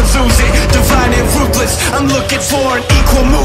Divine and ruthless, I'm looking for an equal move.